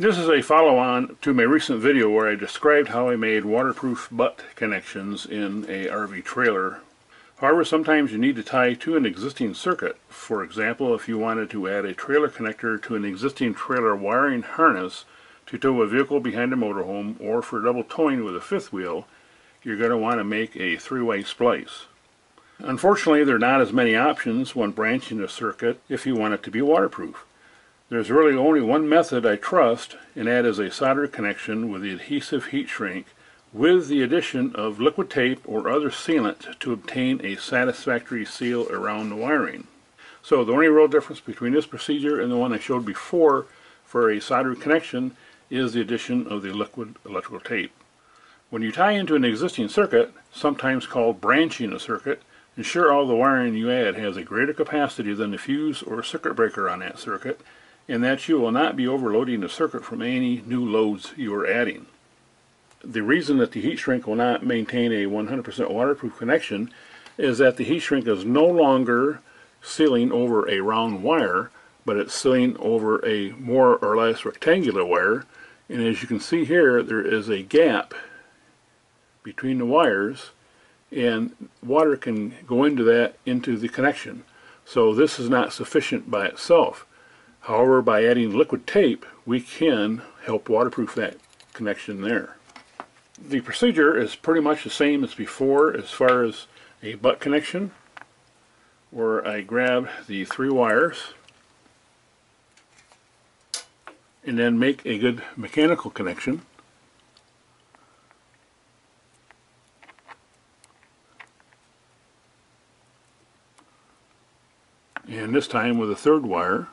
This is a follow-on to my recent video where I described how I made waterproof butt connections in a RV trailer. However, sometimes you need to tie to an existing circuit. For example, if you wanted to add a trailer connector to an existing trailer wiring harness to tow a vehicle behind a motorhome or for double towing with a fifth wheel, you're going to want to make a three-way splice. Unfortunately, there are not as many options when branching a circuit if you want it to be waterproof. There's really only one method I trust, and that is a solder connection with the adhesive heat shrink with the addition of liquid tape or other sealant to obtain a satisfactory seal around the wiring. So the only real difference between this procedure and the one I showed before for a solder connection is the addition of the liquid electrical tape. When you tie into an existing circuit, sometimes called branching a circuit, ensure all the wiring you add has a greater capacity than the fuse or circuit breaker on that circuit and that you will not be overloading the circuit from any new loads you are adding. The reason that the heat shrink will not maintain a 100% waterproof connection is that the heat shrink is no longer sealing over a round wire, but it's sealing over a more or less rectangular wire. And as you can see here, there is a gap between the wires and water can go into that into the connection. So this is not sufficient by itself. However, by adding liquid tape, we can help waterproof that connection there. The procedure is pretty much the same as before as far as a butt connection, where I grab the three wires and then make a good mechanical connection. And this time with a third wire.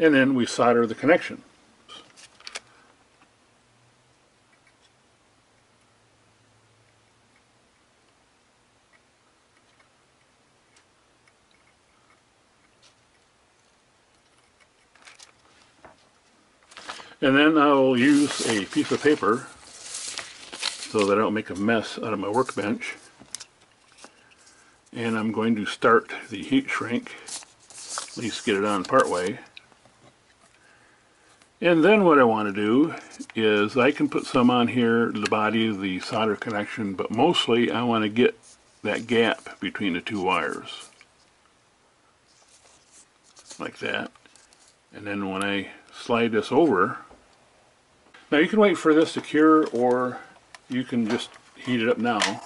And then we solder the connection. And then I'll use a piece of paper so that I don't make a mess out of my workbench. And I'm going to start the heat shrink, at least get it on part way. And then what I want to do is I can put some on here, the body of the solder connection, but mostly I want to get that gap between the two wires. Like that. And then when I slide this over, now you can wait for this to cure or you can just heat it up now.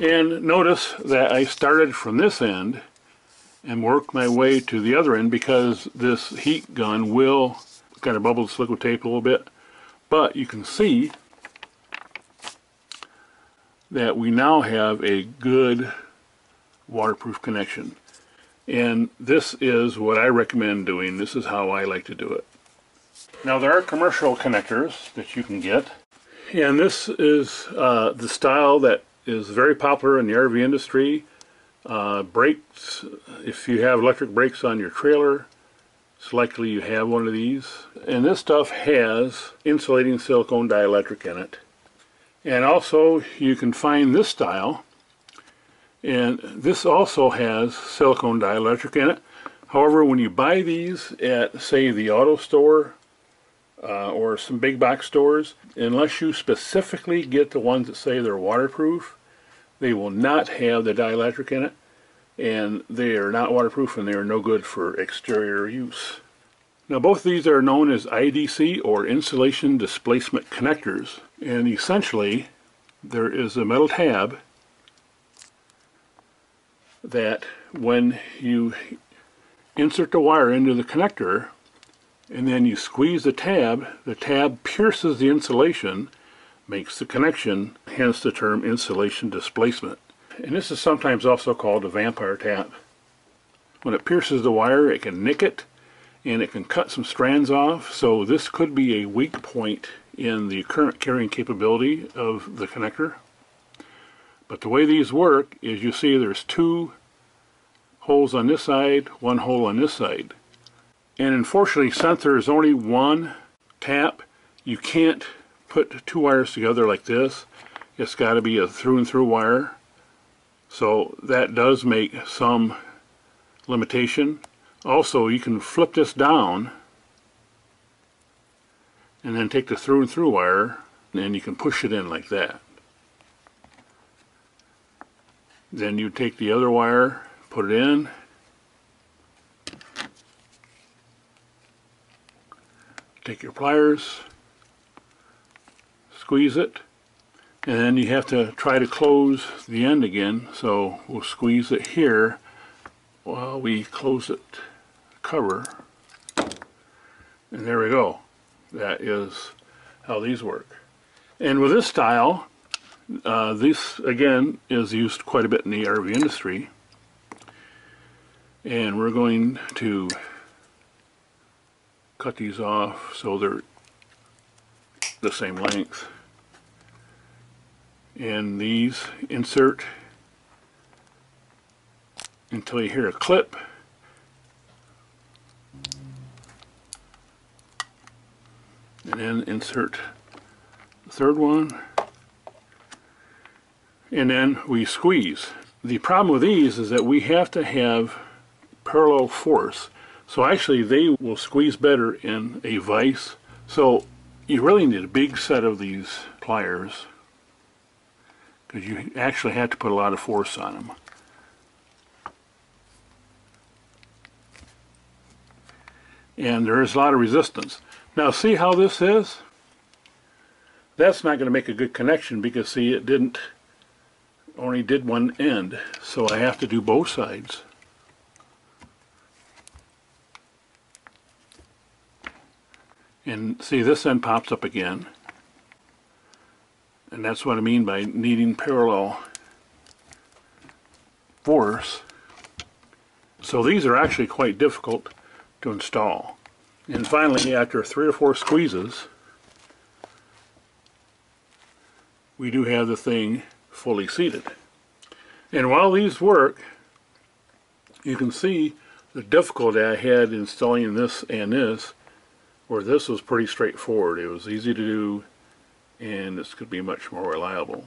And notice that I started from this end and worked my way to the other end because this heat gun will kind of bubble this liquid tape a little bit. But you can see that we now have a good waterproof connection. And this is what I recommend doing. This is how I like to do it. Now there are commercial connectors that you can get. And this is uh, the style that is very popular in the RV industry. Uh, brakes, if you have electric brakes on your trailer, it's likely you have one of these. And this stuff has insulating silicone dielectric in it. And also you can find this style and this also has silicone dielectric in it. However, when you buy these at, say, the auto store uh, or some big box stores, unless you specifically get the ones that say they're waterproof, they will not have the dielectric in it, and they are not waterproof and they are no good for exterior use. Now both these are known as IDC or insulation displacement connectors, and essentially there is a metal tab that when you insert the wire into the connector and then you squeeze the tab, the tab pierces the insulation, makes the connection, hence the term insulation displacement. And this is sometimes also called a vampire tap. When it pierces the wire, it can nick it and it can cut some strands off, so this could be a weak point in the current carrying capability of the connector. But the way these work is you see there's two holes on this side, one hole on this side. And unfortunately, since there is only one tap, you can't put two wires together like this. It's got to be a through and through wire. So that does make some limitation. Also, you can flip this down and then take the through and through wire and you can push it in like that. Then you take the other wire, put it in, take your pliers, squeeze it, and then you have to try to close the end again. So we'll squeeze it here while we close it cover. And there we go. That is how these work. And with this style, uh, this again is used quite a bit in the RV industry. And we're going to cut these off so they're the same length. And these insert until you hear a clip. And then insert the third one. And then we squeeze. The problem with these is that we have to have parallel force. So actually they will squeeze better in a vise. So you really need a big set of these pliers because you actually have to put a lot of force on them. And there is a lot of resistance. Now see how this is? That's not going to make a good connection because see it didn't only did one end so I have to do both sides. And see this end pops up again. And that's what I mean by needing parallel force. So these are actually quite difficult to install. And finally, after three or four squeezes, we do have the thing fully seated. And while these work, you can see the difficulty I had installing this and this where this was pretty straightforward. It was easy to do and this could be much more reliable.